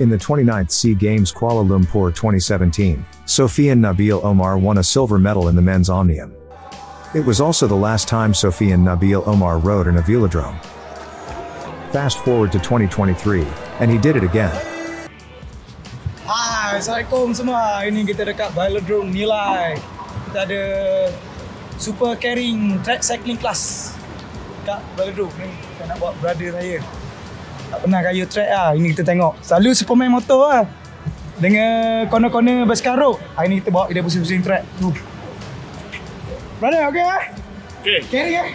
In the 29th SEA Games Kuala Lumpur 2017, Sofian Nabil Omar won a silver medal in the men's omnium. It was also the last time Sofian Nabil Omar rode in a velodrome. Fast forward to 2023, and he did it again. Hai, Assalamualaikum semua. Hari ni kita dekat Velodrome Nilai. Kita ada super carrying track cycling class kat Velodrome ni. Kita nak buat brother saya. Tak pernah kaya track lah. Ini kita tengok. Selalu Superman motor lah. Dengan corner-corner bersekaruk. Hari ni kita bawa dia pusing-pusing track. Tu. Brother, okey lah? Okay. Carry eh?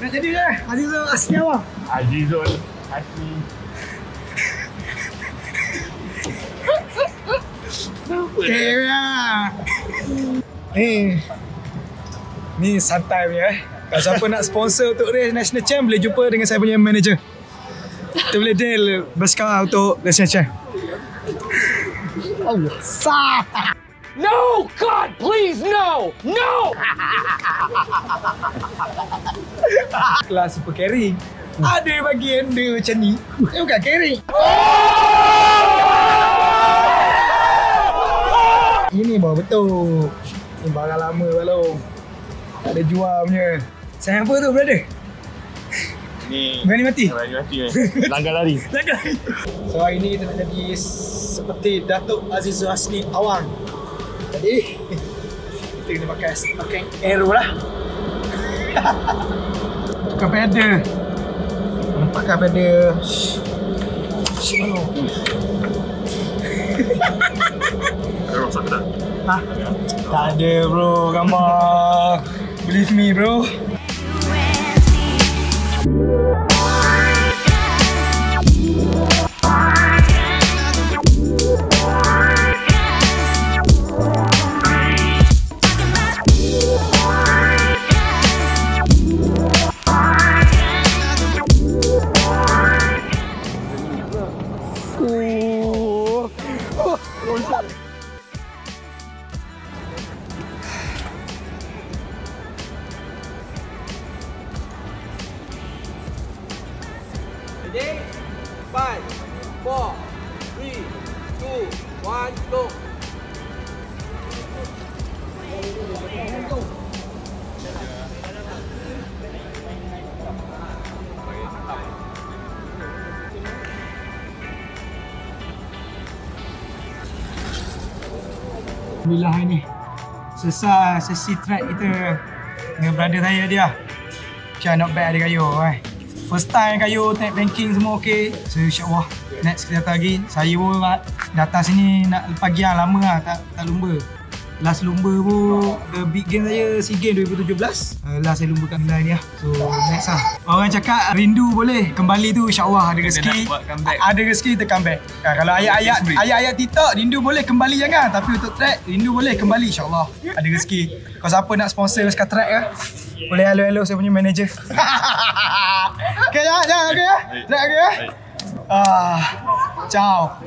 Nak jadi je? Azizul Asni apa? Azizul Asli. Okay lah. Ni. Ni santai punya eh. Kalau siapa nak sponsor untuk race National Champ boleh jumpa dengan saya punya manager. Kita boleh deal bersekarang untuk Champ. Allah. Sah. No! God, please, no! No! Kelas super carry. Ada bagi anda macam ni. Ini bukan carry. Ini baru betul. Ini barang lama belum. Tak ada jual punya. Sayang apa tu, brother? Ni. Berani mati? Berani mati ni. Langgar lari. Jangan. So hari ni kita nak jadi seperti Datuk Azizul Hasni Awang. Jadi kita kena pakai pakai arrow lah. Pakai pedal. Pakai pedal. Shhh. Ada rosak tak? Ha? Tak ada bro, gambar. Believe me bro. Yeah. Ready? Five, four, three, two, one, go. Alhamdulillah hari ni Selesai sesi track kita Dengan brother saya dia Okay not bad dia kayu eh. First time kayu Tag banking semua okay So insyaAllah Next kita datang lagi. Saya pun datang sini Nak pagi lah lama lah Tak, tak lumba. Last lumba pun The big game saya SEA Games 2017 uh, Last saya lumba kat Milan ni lah. So next lah. Orang cakap rindu boleh. Kembali tu insyaAllah ada rezeki. Ada rezeki kita comeback. Uh, Kalau ayat-ayat Ayat-ayat TikTok Rindu boleh kembali jangan. Tapi untuk track Rindu boleh kembali insyaAllah. Ada rezeki. Kalau siapa nak sponsor Sekat track ke? Boleh hello-hello saya punya manager Okay ya, ya, okay ya Track okay ya Ah, ciao